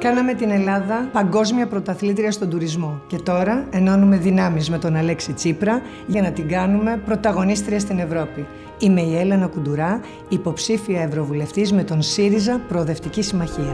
Κάναμε την Ελλάδα παγκόσμια πρωταθλήτρια στον τουρισμό και τώρα ενώνουμε δυνάμεις με τον Αλέξη Τσίπρα για να την κάνουμε πρωταγωνίστρια στην Ευρώπη. Είμαι η Έλενα Κουντουρά, υποψήφια Ευρωβουλευτής με τον ΣΥΡΙΖΑ Προοδευτική Συμμαχία.